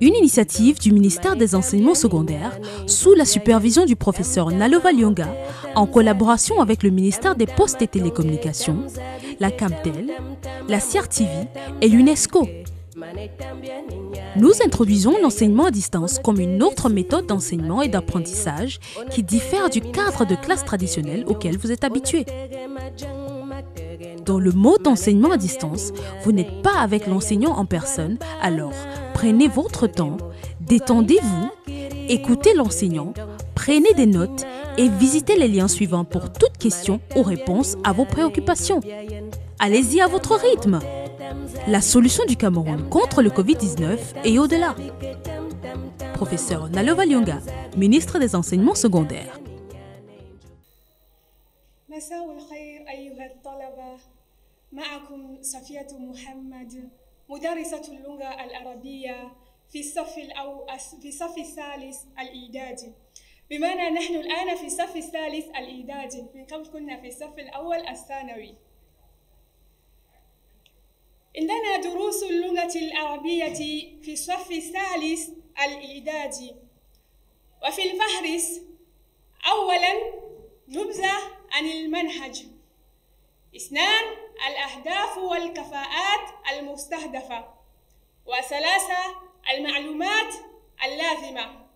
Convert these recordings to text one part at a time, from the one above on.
Une initiative du ministère des Enseignements secondaires sous la supervision du professeur Nalova Lyonga en collaboration avec le ministère des Postes et Télécommunications, la CAMTEL, la CRTV et l'UNESCO. Nous introduisons l'enseignement à distance comme une autre méthode d'enseignement et d'apprentissage qui diffère du cadre de classe traditionnel auquel vous êtes habitué. Dans le mode d'enseignement à distance, vous n'êtes pas avec l'enseignant en personne, alors prenez votre temps, détendez-vous, écoutez l'enseignant, prenez des notes et visitez les liens suivants pour toute question ou réponse à vos préoccupations. Allez-y à votre rythme. La solution du Cameroun contre le Covid-19 est au-delà. Professeur Nalova Lyonga, ministre des Enseignements secondaires. معكم صفية محمد مدرسة اللغة العربية في الصف الأو في الصف الثالث الإعدادي. بمعنى نحن الآن في الصف الثالث الإعدادي من قبل كنا في الصف الأول الثانوي. عندنا دروس اللغة العربية في الصف الثالث الإعدادي. وفي الفهرس أولا نبذة عن المنهج. اثنان الأهداف والكفاءات المستهدفة. وثلاثة المعلومات اللازمة.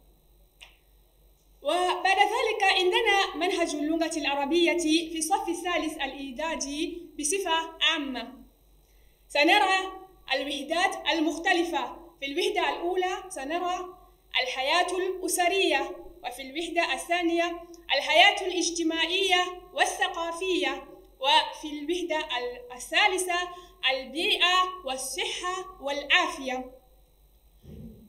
وبعد ذلك عندنا منهج اللغة العربية في الصف الثالث الإعدادي بصفة عامة. سنرى الوحدات المختلفة. في الوحدة الأولى سنرى الحياة الأسرية. وفي الوحدة الثانية الحياة الاجتماعية والثقافية. وفي الوحدة الثالثة البيئة والصحة والعافية.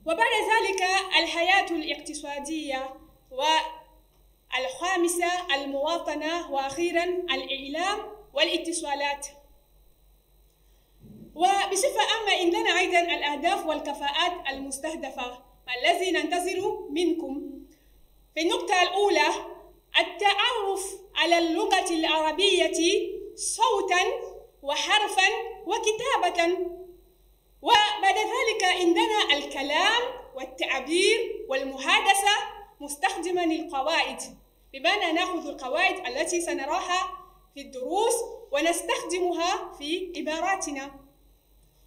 وبعد ذلك الحياة الاقتصادية والخامسة المواطنة وأخيرا الإعلام والاتصالات. وبصفة عامة عندنا أيضا الأهداف والكفاءات المستهدفة الذي ننتظر منكم. في النقطة الأولى التعرف على اللغة العربية صوتا وحرفا وكتابة. وبعد ذلك عندنا الكلام والتعبير والمحادثة مستخدما القواعد بمعنى نأخذ القواعد التي سنراها في الدروس ونستخدمها في عباراتنا.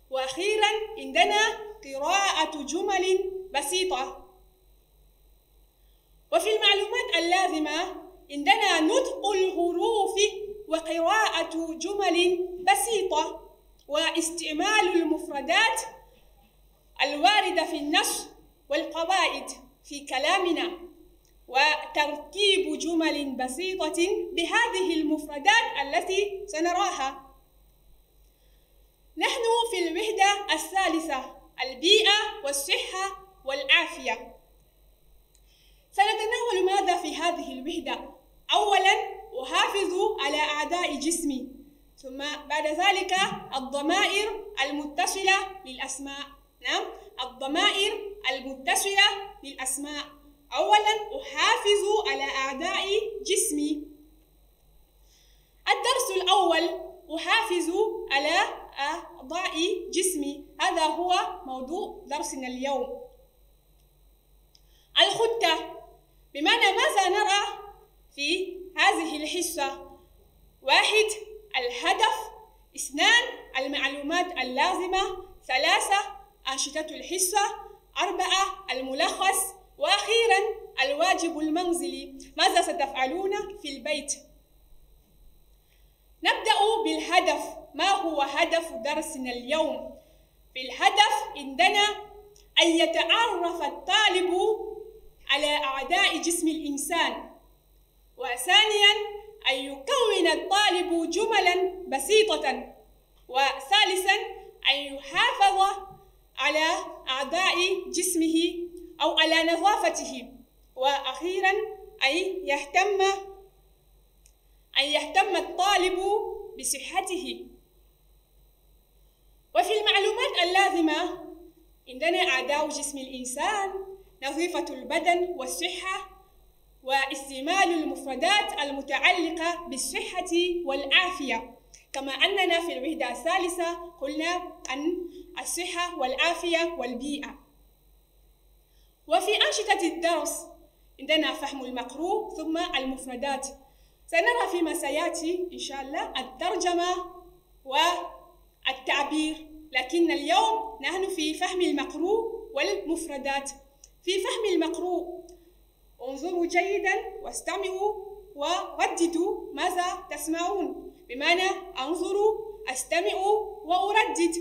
وأخيرا عندنا قراءة جمل بسيطة. وفي المعلومات اللازمة عندنا نطق الحروف وقراءة جمل بسيطة واستعمال المفردات الواردة في النص والقواعد في كلامنا وترتيب جمل بسيطة بهذه المفردات التي سنراها. نحن في الوحدة الثالثة البيئة والصحة والعافية. سنتناول ماذا في هذه الوحدة؟ أولا أحافظ على أعداء جسمي ثم بعد ذلك الضمائر المتصلة للأسماء نعم الضمائر المتصلة للأسماء أولا أحافظ على أعداء جسمي. الدرس الأول أحافظ على أعضاء جسمي. هذا هو موضوع درسنا اليوم. الخطة بمعنى ماذا نرى في هذه الحصة؟ واحد الهدف اثنان المعلومات اللازمة ثلاثة أنشطة الحصة أربعة الملخص وأخيرا الواجب المنزلي. ماذا ستفعلون في البيت؟ نبدأ بالهدف. ما هو هدف درسنا اليوم؟ في الهدف عندنا أن يتعرف الطالب على أعداء جسم الإنسان. وثانيا أن يكون الطالب جملا بسيطة. وثالثا أن يحافظ على أعضاء جسمه أو على نظافته. وأخيرا أن يهتم أن يهتم الطالب بصحته. وفي المعلومات اللازمة عندنا أعداء جسم الإنسان. نظيفة البدن والصحة واستعمال المفردات المتعلقة بالصحة والعافية. كما أننا في الوحدة الثالثة قلنا عن الصحة والعافية والبيئة. وفي أنشطة الدرس عندنا فهم المقروء ثم المفردات. سنرى فيما سيأتي إن شاء الله الترجمة والتعبير. لكن اليوم نحن في فهم المقروء والمفردات. في فهم المقروء. انظروا جيدا واستمعوا ورددوا ماذا تسمعون. بمعنى انظروا استمعوا وأردد.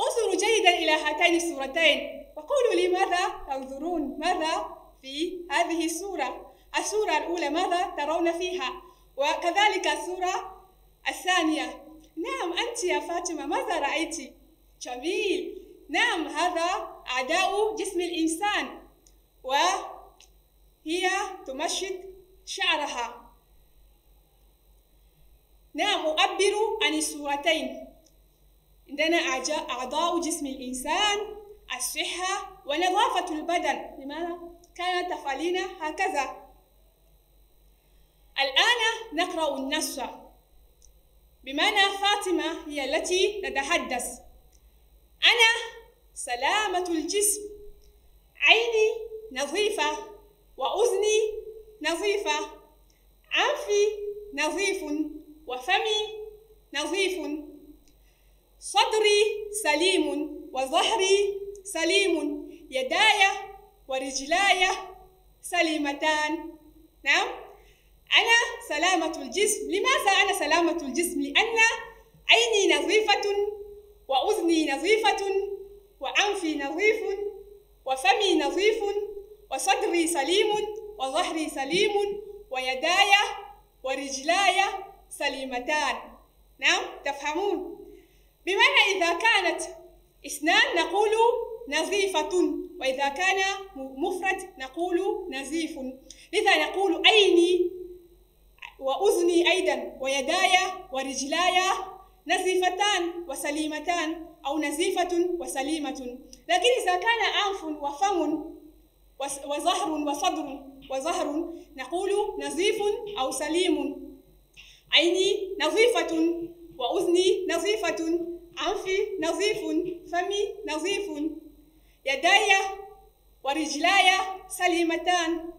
انظروا جيدا إلى هاتين السورتين وقولوا لي ماذا تنظرون. ماذا في هذه السوره السوره الأولى ماذا ترون فيها؟ وكذلك السوره الثانية. نعم أنت يا فاطمة ماذا رأيت؟ جميل. نعم هذا أعداء جسم الإنسان وهي تمشط شعرها. نعم أعبر عن الصورتين. عندنا أعضاء جسم الإنسان الصحة ونظافة البدن. لماذا؟ كانت تفعلين هكذا. الآن نقرأ النص. بمعنى فاطمة هي التي تتحدث. أنا سلامة الجسم. عيني نظيفة وأذني نظيفة. أنفي نظيف وفمي نظيف. صدري سليم وظهري سليم. يداي ورجلاي سليمتان. نعم. أنا سلامة الجسم. لماذا أنا سلامة الجسم؟ لأن عيني نظيفة وأذني نظيفة. وأنفي نظيف وفمي نظيف وصدري سليم وظهري سليم ويداي ورجلاي سليمتان. نعم تفهمون. بمعنى إذا كانت إثنان نقول نظيفة وإذا كان مفرد نقول نزيف. لذا نقول عيني وأذني أيضا ويداي ورجلاي نزيفتان وسليمتان. أو نزيفة وسليمة لكن إذا كان أنف وفم وظهر وصدر وظهر نقول نزيف أو سليم عيني نظيفة وأذني نظيفة أنفي نظيف فمي نظيف يداي ورجلاي سليمتان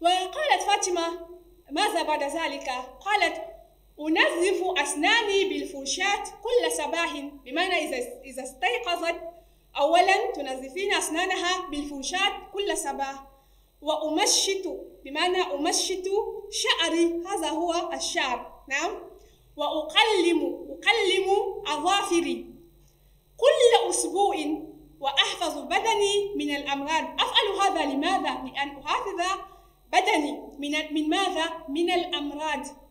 وقالت فاطمة ماذا بعد ذلك؟ قالت أنظف أسناني بالفرشاة كل صباح بمعنى إذا استيقظت أولا تنظفين أسنانها بالفرشاة كل صباح. وأمشط بمعنى أمشط شعري هذا هو الشعر. نعم؟ وأقلم أقلم أظافري كل أسبوع وأحفظ بدني من الأمراض. أفعل هذا لماذا؟ لأن أحافظ بدني من من ماذا؟ من الأمراض.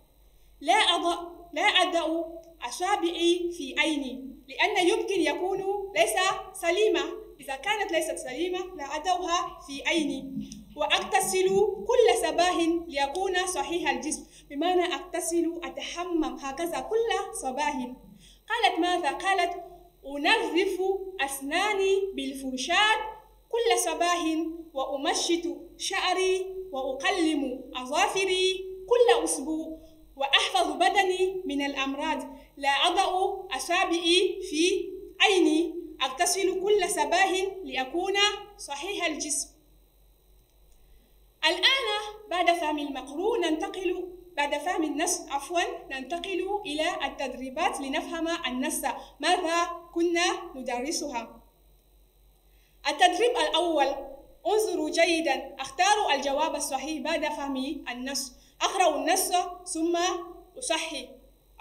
لا أضع لا أضع أصابعي في عيني لأن يمكن يكون ليس سليمة. إذا كانت ليست سليمة لا أضعها في عيني. وأغتسل كل صباح ليكون صحيح الجسم. بمعنى أغتسل أتحمم هكذا كل صباح. قالت ماذا؟ قالت أنظف أسناني بالفرشاة كل صباح وأمشط شعري وأقلم أظافري كل أسبوع. وأحفظ بدني من الأمراض. لا أضع أصابعي في عيني. أغتسل كل صباح لأكون صحيح الجسم. الآن بعد فهم المقروء ننتقل بعد فهم النص عفوا ننتقل إلى التدريبات لنفهم النص. ماذا كنا ندرسها؟ التدريب الأول. انظروا جيدا. اختاروا الجواب الصحيح بعد فهم النص. أقرأ النص ثم أصحي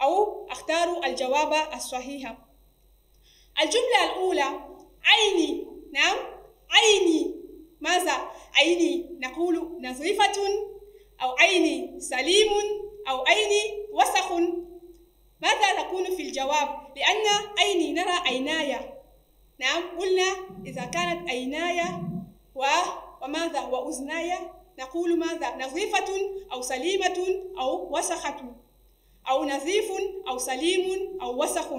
أو اختاروا الجواب الصحيح. الجملة الأولى عيني. نعم عيني. ماذا؟ عيني نقول نظيفة أو عيني سليم أو عيني وسخ. ماذا تكون في الجواب؟ لأن عيني نرى عيناي. نعم قلنا إذا كانت عيناي و وماذا؟ وأذناي. نقول ماذا؟ نظيفة أو سليمة أو وسخة؟ أو نظيف أو سليم أو وسخ؟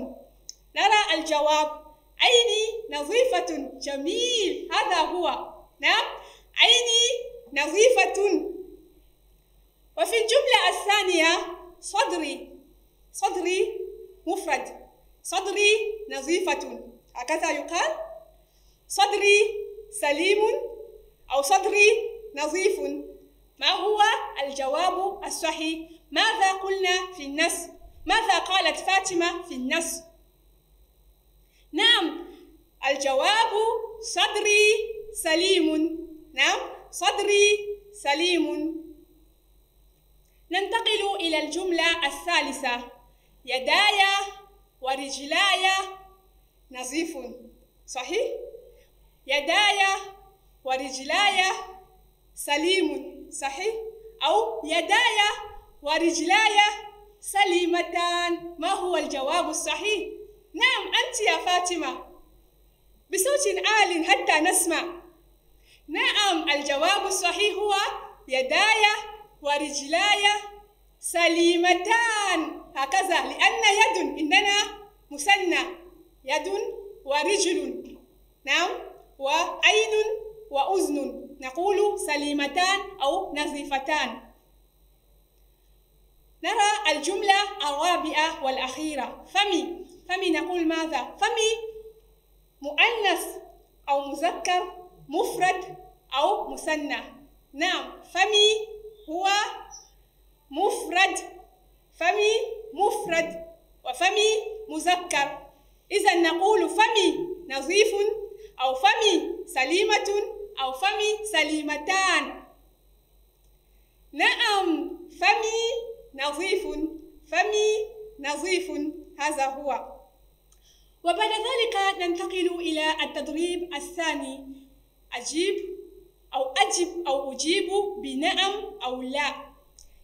نرى الجواب عيني نظيفة. جميل. هذا هو. نعم. عيني نظيفة. وفي الجملة الثانية صدري. صدري مفرد. صدري نظيفة. هكذا يقال. صدري سليم أو صدري نظيف. ما هو الجواب الصحيح؟ ماذا قلنا في النص؟ ماذا قالت فاطمة في النص؟ نعم الجواب صدري سليم. نعم صدري سليم. ننتقل إلى الجملة الثالثة. يداي ورجلاي نظيف. صحيح؟ يداي ورجلاي سليم صحيح؟ أو يداي ورجلاي سليمتان. ما هو الجواب الصحيح؟ نعم أنت يا فاطمة. بصوت عال حتى نسمع. نعم الجواب الصحيح هو يداي ورجلاي سليمتان. هكذا لأن يد إننا مثنى. يد ورجل. نعم وعين وأذن. نقول سليمتان أو نظيفتان. نرى الجملة الرابعة والأخيرة. فمي فمي نقول ماذا؟ فمي مؤنث أو مذكر مفرد أو مثنى. نعم فمي هو مفرد. فمي مفرد وفمي مذكر. إذا نقول فمي نظيف أو فمي سليمة أو فمي سليمتان. نعم فمي نظيف فمي نظيف هذا هو. وبعد ذلك ننتقل إلى التدريب الثاني. أجيب أو أجب أو أجيب بنعم أو لا.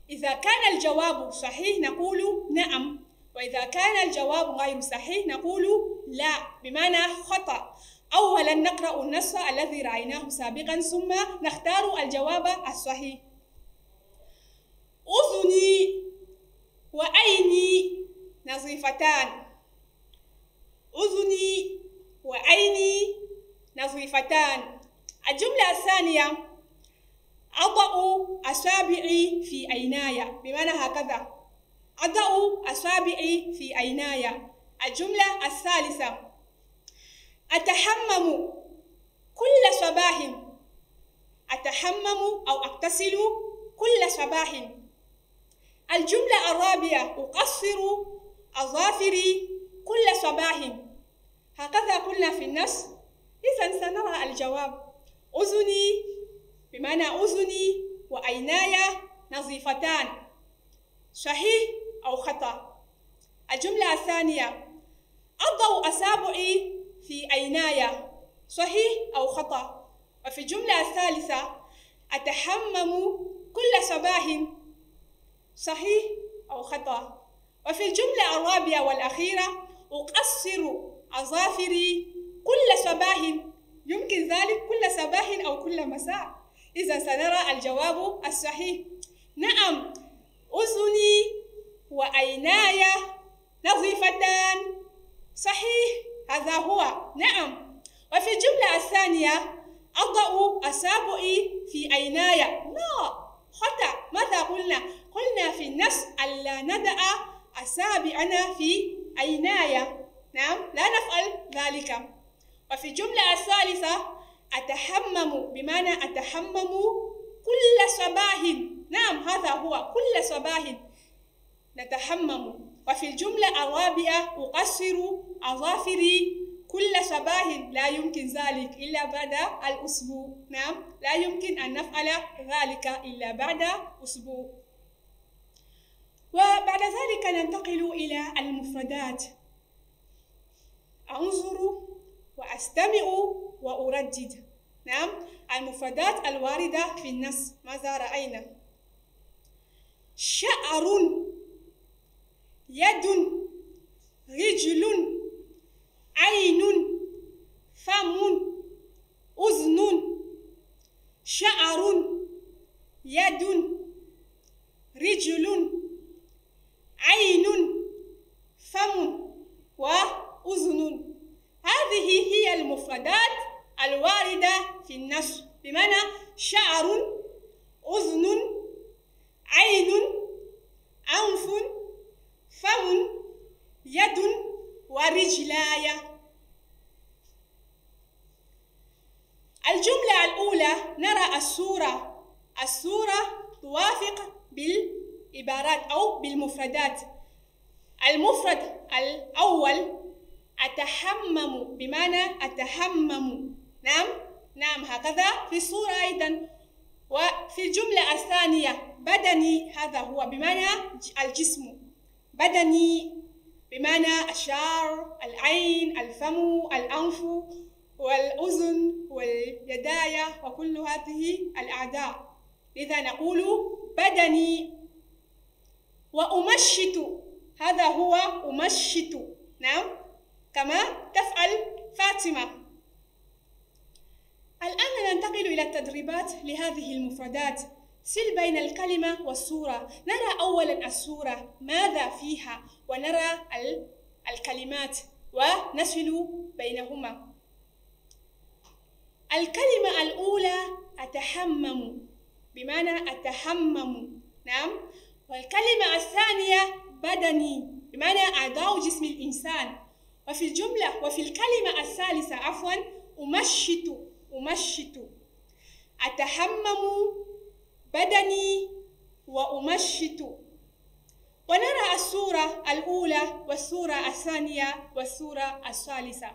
إذا كان الجواب صحيح نقول نعم وإذا كان الجواب غير صحيح نقول لا بمعنى خطأ. أولا نقرأ النص الذي رأيناه سابقا ثم نختار الجواب الصحيح. أذني وعيني نظيفتان. أذني وعيني نظيفتان. الجملة الثانية أضع أصابعي في عيناي. بمعنى هكذا أضع أصابعي في عيناي. الجملة الثالثة أتحمم. كل صباح. أتحمم أو أغتسل كل صباح. الجملة الرابعة أقصر أظافري كل صباح. هكذا قلنا في النص. إذا سنرى الجواب. أذني. بمعنى أذني وعيناي نظيفتان. صحيح أو خطأ؟ الجملة الثانية. أضع أصابعي في عيناي صحيح أو خطأ؟ وفي الجملة الثالثة أتحمم كل صباح صحيح أو خطأ؟ وفي الجملة الرابعة والأخيرة أقصر أظافري كل صباح يمكن ذلك كل صباح أو كل مساء؟ إذا سنرى الجواب الصحيح. نعم أذني وعيناي نظيفتان صحيح هذا هو. نعم. وفي الجملة الثانية أضع أصابعي في عيناي. لا. خطأ. ماذا قلنا؟ قلنا في النص ألا ندع أصابعنا في عيناي. نعم. لا نفعل ذلك. وفي الجملة الثالثة أتحمم. بمعنى أتحمم كل صباح. نعم. هذا هو. كل صباح. نتحمم. وفي الجملة الرابعة أقصر أظافري كل صباح لا يمكن ذلك إلا بعد الأسبوع. نعم لا يمكن أن نفعل ذلك إلا بعد أسبوع. وبعد ذلك ننتقل إلى المفردات. أنظر وأستمع وأردد. نعم المفردات الواردة في النص. ماذا رأينا؟ شعر يد رجل عين فم أذن شعر يد رجل عين فم وأذن. هذه هي المفردات الواردة في النص بمعنى شعر أذن عين أنف ورجلاي. الجملة الأولى نرى الصورة الصورة توافق بالعبارات أو بالمفردات. المفرد الأول أتحمم بمعنى أتحمم. نعم؟ نعم هكذا في الصورة أيضا. وفي الجملة الثانية بدني هذا هو بمعنى الجسم. بدني بمعنى الشعر العين الفم الأنف والأذن واليداية وكل هذه الأعداء لذا نقول بدني. وأمشط. هذا هو أمشط. نعم. كما تفعل فاطمة. الآن ننتقل إلى التدريبات لهذه المفردات. سل بين الكلمة والصورة نرى أولا الصورة ماذا فيها؟ ونرى الكلمات ونسل بينهما. الكلمة الأولى أتحمم. بمعنى أتحمم. نعم. والكلمة الثانية بدني. بمعنى أعضاء جسم الإنسان. وفي الجملة وفي الكلمة الثالثة عفوا أمشط أمشط. أتحمم بدني وأمشط. ونرى السورة الأولى والسورة الثانية والسورة الثالثة.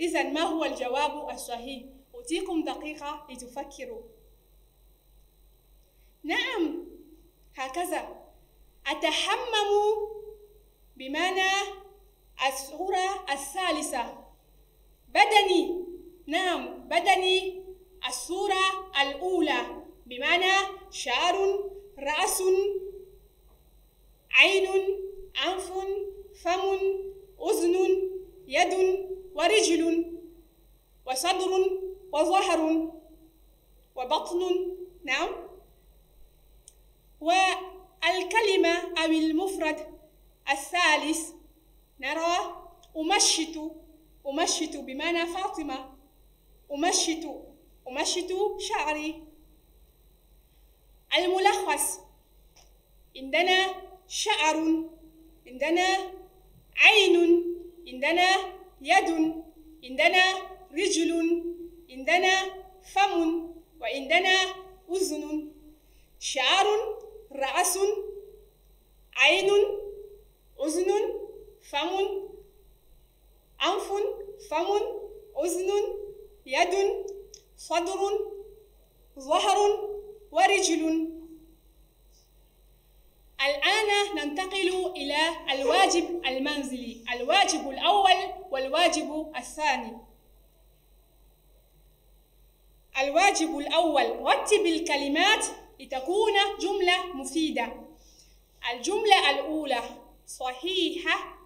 إذا ما هو الجواب الصحيح؟ أعطيكم دقيقة لتفكروا. نعم هكذا. أتحمم بمعنى السورة الثالثة. بدني. نعم بدني السورة الأولى. بمعنى شعر رأس عين أنف فم أذن يد ورجل وصدر وظهر وبطن. نعم. والكلمة أو المفرد الثالث نرى أمشط. أمشط بمعنى فاطمة. أمشط أمشط شعري. الملخص عندنا شعر عندنا عين عندنا يد عندنا رجل عندنا فم وعندنا أذن. شعر رأس عين أذن فم أنف فم أذن يد صدر ظهر ورجل. الآن ننتقل إلى الواجب المنزلي الواجب الأول والواجب الثاني. الواجب الأول رتب الكلمات لتكون جملة مفيدة. الجملة الأولى صحيحة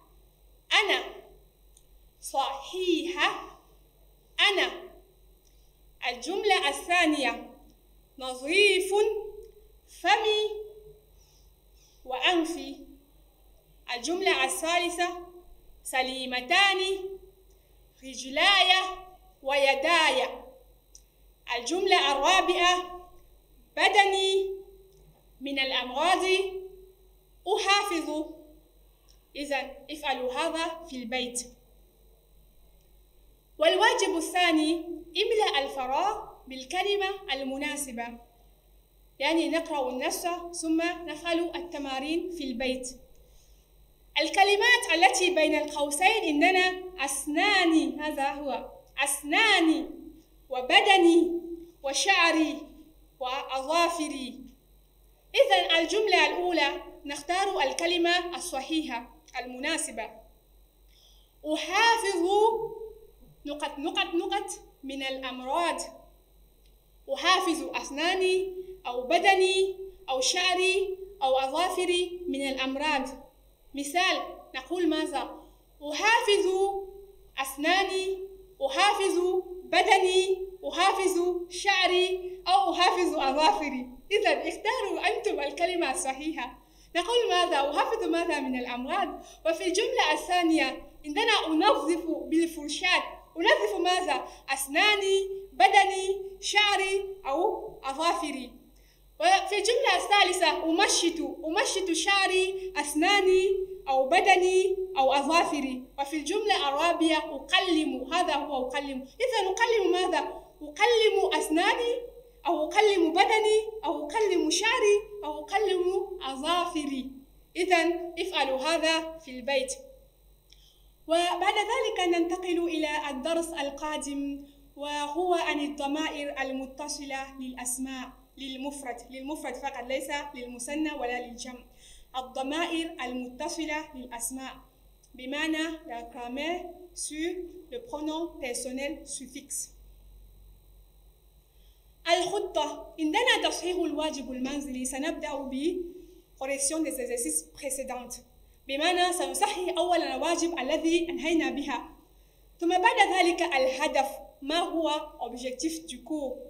أنا. صحيحة أنا. الجملة الثانية نظيف فمي. وأنفي. الجملة الثالثة سليمتان رجلاي ويداي. الجملة الرابعة بدني من الأمراض أحافظ. إذا افعلوا هذا في البيت. والواجب الثاني املأ الفراغ بالكلمة المناسبة. يعني نقرأ النص ثم نفعل التمارين في البيت. الكلمات التي بين القوسين عندنا أسناني هذا هو أسناني وبدني وشعري وأظافري. إذا الجملة الأولى نختار الكلمة الصحيحة المناسبة. أحافظ نقط نقط نقط من الأمراض. أحافظ أسناني أو بدني أو شعري أو أظافري من الأمراض. مثال نقول ماذا؟ أحافظ أسناني أحافظ بدني أحافظ شعري أو أحافظ أظافري. إذا اختاروا أنتم الكلمة الصحيحة. نقول ماذا؟ أحافظ ماذا من الأمراض؟ وفي الجملة الثانية عندنا أنظف بالفرشاة. أنظف ماذا؟ أسناني بدني شعري أو أظافري. وفي الجملة الثالثة أمشط أمشط شعري أسناني أو بدني أو أظافري. وفي الجملة الرابعة أقلم هذا هو أقلم. إذا أقلم ماذا؟ أقلم أسناني أو أقلم بدني أو أقلم شعري أو أقلم أظافري. إذا افعلوا هذا في البيت. وبعد ذلك ننتقل إلى الدرس القادم وهو عن الضمائر المتصلة للأسماء. للمفرد للمفرد فقط ليس للمثنى ولا للجمع. الضمائر المتصلة للأسماء بمعنى la grammaire sur le pronom personnel suffixe. الخطة. عندنا تصحيح الواجب المنزلي سنبدأ ب correction des exercices précédentes. بمعنى سنصحح أولا الواجب الذي أنهينا بها. ثم بعد ذلك الهدف ما هو objectif du cours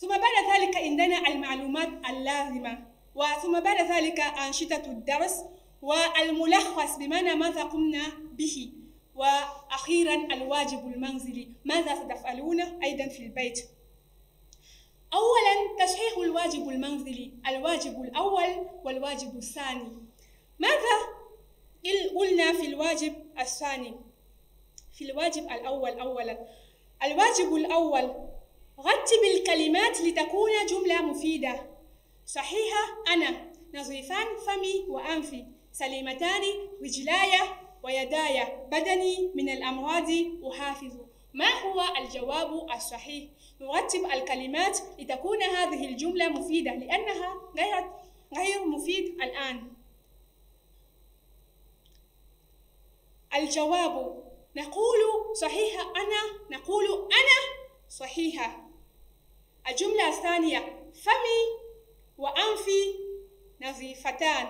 ثم بعد ذلك عندنا المعلومات اللازمة وثم بعد ذلك أنشطة الدرس والملخص بمعنى ماذا قمنا به. وأخيرا الواجب المنزلي ماذا ستفعلون أيضا في البيت؟ أولا تصحيح الواجب المنزلي الواجب الأول والواجب الثاني. ماذا قلنا في الواجب الثاني؟ في الواجب الأول أولا الواجب الأول رتب الكلمات لتكون جملة مفيدة. صحيحة أنا نظيفان فمي وأنفي سليمتان رجلاي ويداي بدني من الأمراض أحافظ. ما هو الجواب الصحيح؟ نرتب الكلمات لتكون هذه الجملة مفيدة لأنها غير غير مفيد الآن. الجواب نقول صحيحة أنا نقول أنا صحيحة. الجملة الثانية فمي وأنفي نظيفتان.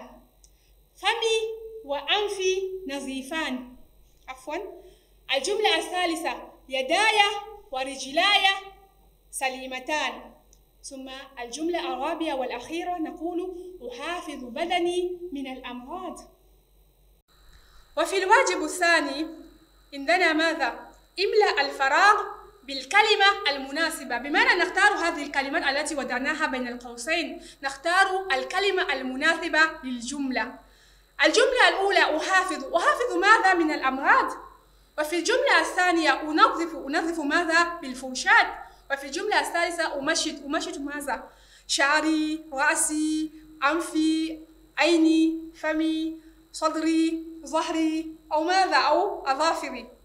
فمي وأنفي نظيفان. عفوا. الجملة الثالثة يداي ورجلاي سليمتان. ثم الجملة الرابعة والأخيرة نقول أحافظ بدني من الأمراض. وفي الواجب الثاني عندنا ماذا؟ إملأ الفراغ بالكلمة المناسبة. بمعنى نختار هذه الكلمات التي وضعناها بين القوسين نختار الكلمة المناسبة للجملة. الجملة الأولى أحافظ. أحافظ ماذا من الأمراض؟ وفي الجملة الثانية أنظف. أنظف ماذا؟ بالفرشاة وفي الجملة الثالثة أمشط. أمشط ماذا؟ شعري رأسي أنفي عيني فمي صدري ظهري أو ماذا؟ أو أظافري.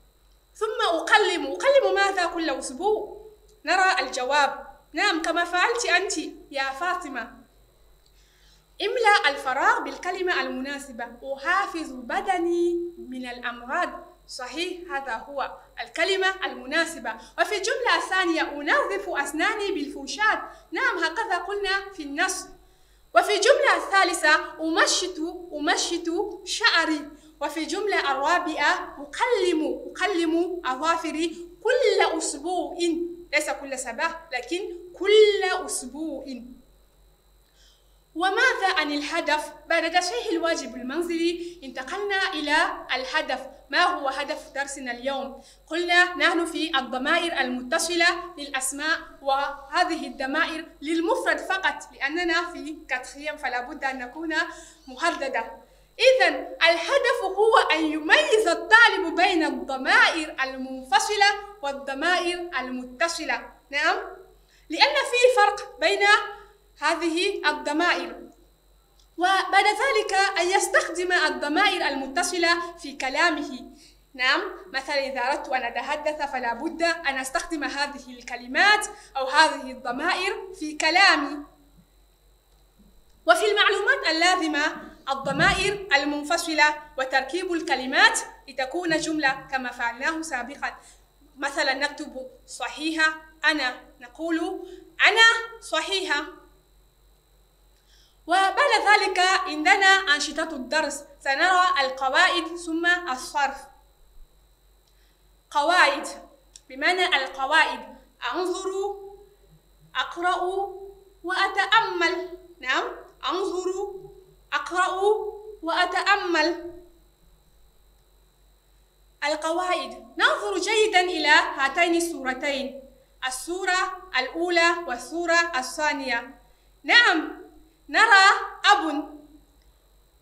ثم أقلم. أقلم ماذا كل أسبوع؟ نرى الجواب. نعم كما فعلت أنت يا فاطمة. املأ الفراغ بالكلمة المناسبة. أحافظ بدني من الأمراض. صحيح هذا هو الكلمة المناسبة. وفي الجملة الثانية أنظف أسناني بالفوشات نعم هكذا قلنا في النص. وفي الجملة الثالثة أمشط أمشط شعري. وفي الجملة الرابعة أقلم أقلم أظافري كل أسبوع ليس كل صباح لكن كل أسبوع وماذا عن الهدف؟ بعد تصحيح الواجب المنزلي انتقلنا إلى الهدف ما هو هدف درسنا اليوم؟ قلنا نحن في الضمائر المتصلة للأسماء وهذه الضمائر للمفرد فقط لأننا في كاتخيم فلا بد أن نكون مهددة إذا الهدف هو أن يميز الطالب بين الضمائر المنفصلة والضمائر المتصلة. نعم؟ لأن في فرق بين هذه الضمائر. وبعد ذلك أن يستخدم الضمائر المتصلة في كلامه. نعم؟ مثلا إذا أردت أن أتحدث فلا بد أن أستخدم هذه الكلمات أو هذه الضمائر في كلامي. وفي المعلومات اللازمة الضمائر المنفصلة وتركيب الكلمات لتكون جملة كما فعلناه سابقا. مثلا نكتب صحيحة أنا نقول أنا صحيحة. وبعد ذلك عندنا أنشطة الدرس. سنرى القواعد ثم الصرف. قواعد. بمعنى القواعد. أنظر أقرأ وأتأمل. نعم. أنظر أقرأ وأتأمل. القواعد. ننظر جيدا إلى هاتين السورتين السورة الأولى والسورة الثانية. نعم نرى أب.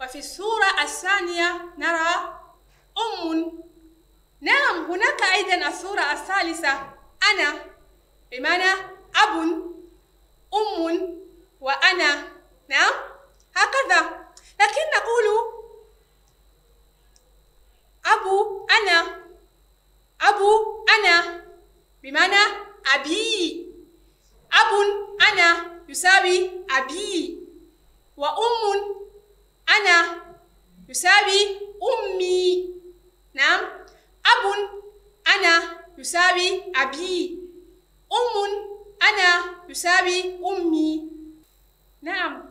وفي الصورة الثانية نرى أم. نعم هناك أيضا الصورة الثالثة أنا. بمعنى أب أم وأنا. نعم هكذا. لكن نقول أبو أنا. أبو أنا. بمعنى أبي. أب أنا يساوي أبي. وأم أنا يساوي أمي. نعم. أب أنا يساوي أبي. أم أنا يساوي أمي. نعم.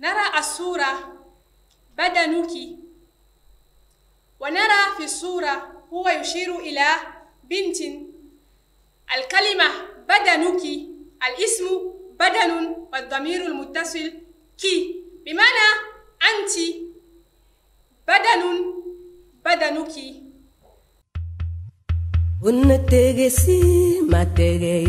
نرى الصورة بدنك ونرى في الصورة هو يشير إلى بنت. الكلمة بدنك الاسم بدن والضمير المتصل كي بمعنى أنت بدن بدنك. matege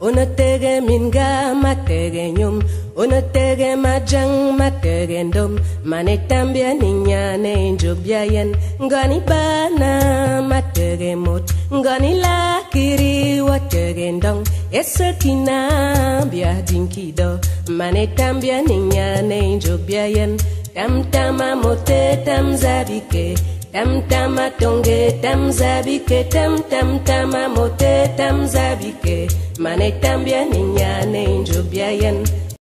Ona tege minga, matege nyum. Unatege majang, matege ndom. Mane tambia ninyane njobya yen. Ngani bana, matege mot. Ngani lakiri, watege ndong. Esa kina bia dinkido Mane tambia ninyane njobya yen. Tam tama mote, tam zabike. Tam tama tonge tam zabike tam tam tama mote tam zabike. Mane tambia ninyane njobia yen